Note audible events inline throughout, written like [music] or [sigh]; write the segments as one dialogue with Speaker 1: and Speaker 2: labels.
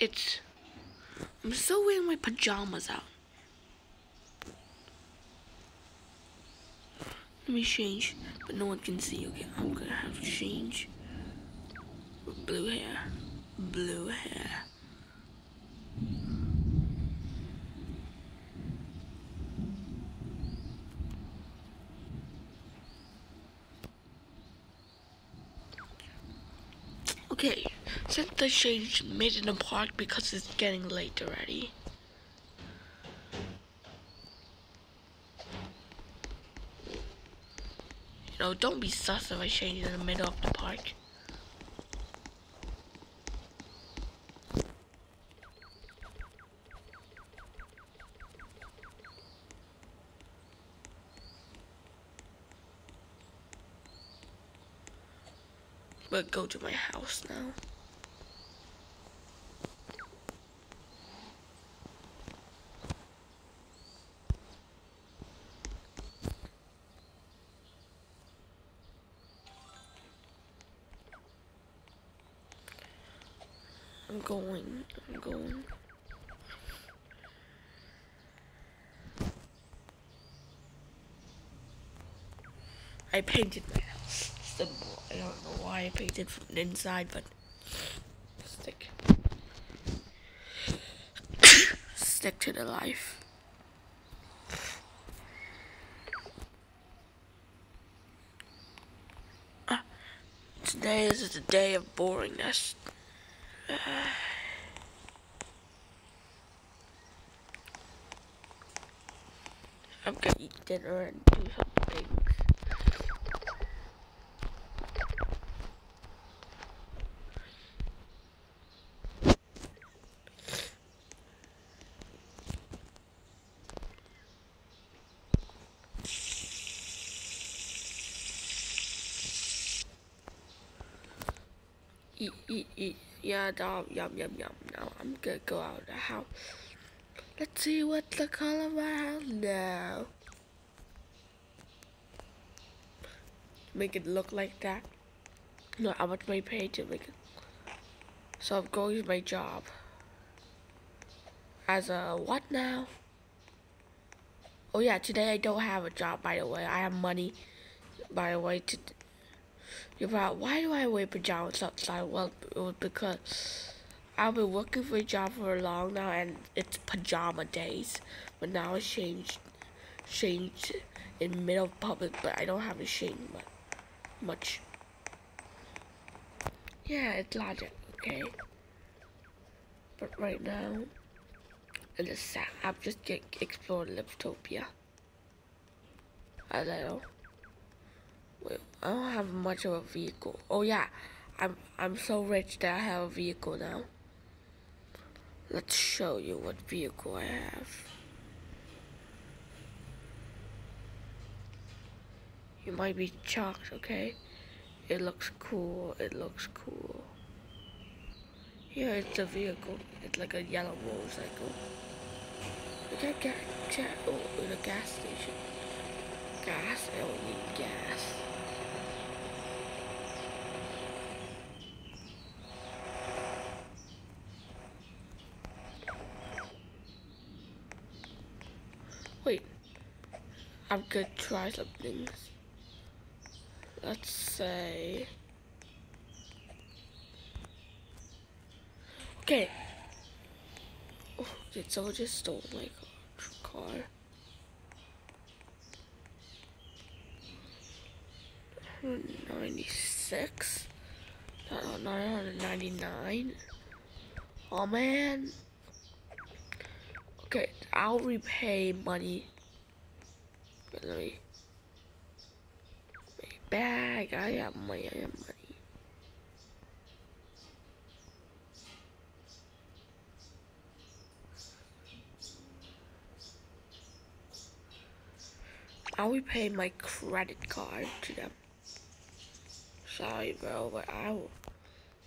Speaker 1: It's. I'm still wearing my pajamas out. Let me change, but no one can see. Okay, I'm gonna have to change. Blue hair. Blue hair. Okay, since the change made in the park because it's getting late already. You know, don't be sus if I change in the middle of the park. But go to my house now. I'm going, I'm going. I painted my house. Simple. I don't know why I painted from the inside, but stick. [coughs] stick to the life. Ah, today is a day of boringness. I'm gonna eat dinner and do some things. Eat, eat, eat. Yeah, dog. Yum, yum, yum. Now I'm gonna go out of the house. Let's see what the color of my house now. Make it look like that. No, I want my pay to make it. So I'm going to my job. As a what now? Oh yeah, today I don't have a job by the way. I have money by the way to you're about why do I wear pajamas outside? Well, it was because I've been working for a job for a long now, and it's pajama days. But now it's changed, changed in middle of public, but I don't have a shame much. Yeah, it's logic, okay. But right now, in the I'm just getting exploring Livetopia. I don't know. Wait, I don't have much of a vehicle. Oh yeah, I'm I'm so rich that I have a vehicle now. Let's show you what vehicle I have. You might be shocked, okay? It looks cool, it looks cool. Here it's a vehicle. It's like a yellow motorcycle. We got gas, oh, in a gas station. Gas, I don't need gas. Wait, I'm gonna try some things. Let's say, okay. Oh, did someone just stole my car? Ninety-six. No, nine hundred ninety-nine. Oh man. Okay, I'll repay money. But let me. Bag. I have money. I have money. I'll repay my credit card to them sorry, bro, but I will.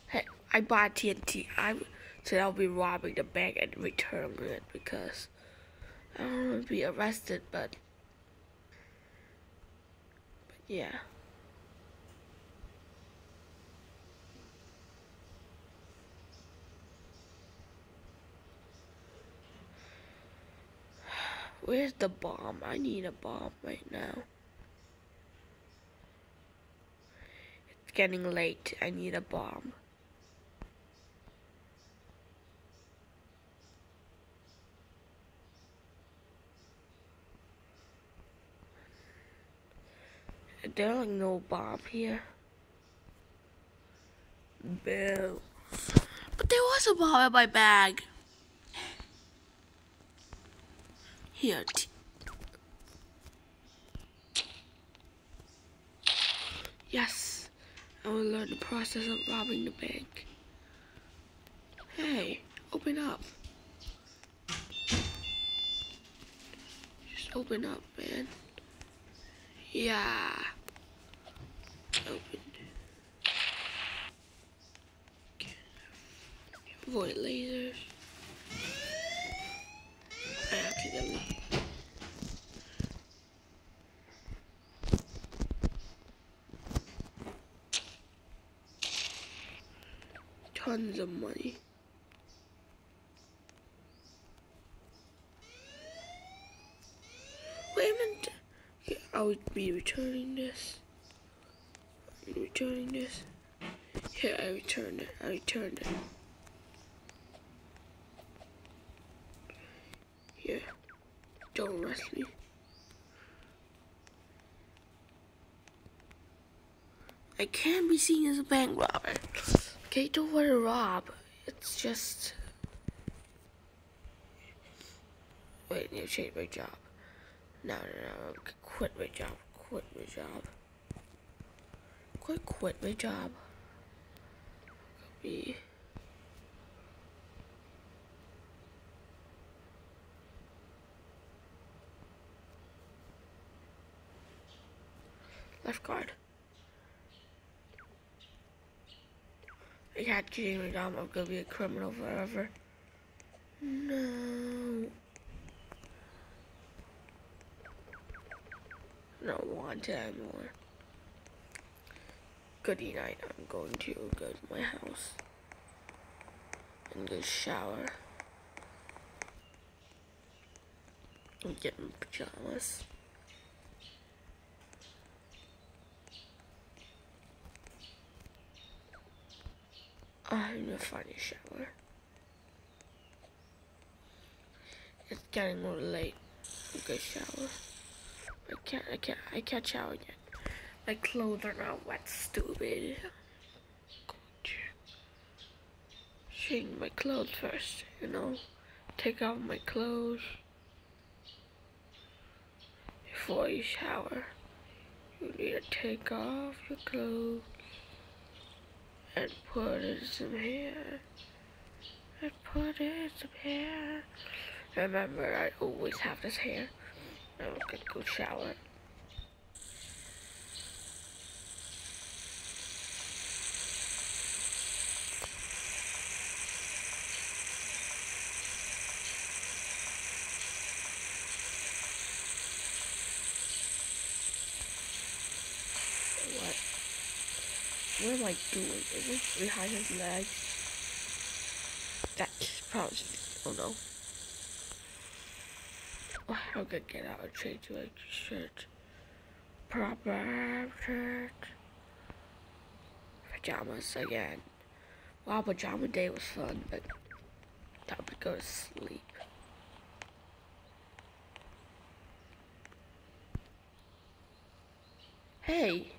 Speaker 1: Hey, I bought TNT. I so I'll be robbing the bank and returning it because I don't want to be arrested. But, but yeah. [sighs] Where's the bomb? I need a bomb right now. Getting late. I need a bomb. There's like no bomb here. Boo. But there was a bomb in my bag. Here. Yes. I will learn the process of robbing the bank. Hey, open up. Just open up, man. Yeah. Open. Avoid lasers. I accidentally. Tons of money. Wait a minute. I would be returning this. I'm Returning this. Here, I returned it. I returned it. Yeah. Don't arrest me. I can't be seen as a bank robber. Want to rob. It's just... Wait, I need to change my job. No, no, no. Quit my job. Quit my job. Quit, quit my job. Copy. Lifeguard. I can't change my job. I'm gonna be a criminal forever. No. don't want it anymore. Good night. I'm going to go to my house and go shower and get my pajamas. I'm gonna find a shower. It's getting more late. Go shower. I can't, I can't, I can't shower yet. My clothes are not wet, stupid. Change my clothes first, you know. Take off my clothes before you shower. You need to take off your clothes and put in some hair. And put in some hair. Remember, I always have this hair. I'm gonna go shower. What? What am I doing? Is this behind his legs? That's probably, oh no. I'm gonna get out and change my shirt. Proper shirt. Pajamas again. Wow, pajama day was fun, but time to go to sleep. Hey.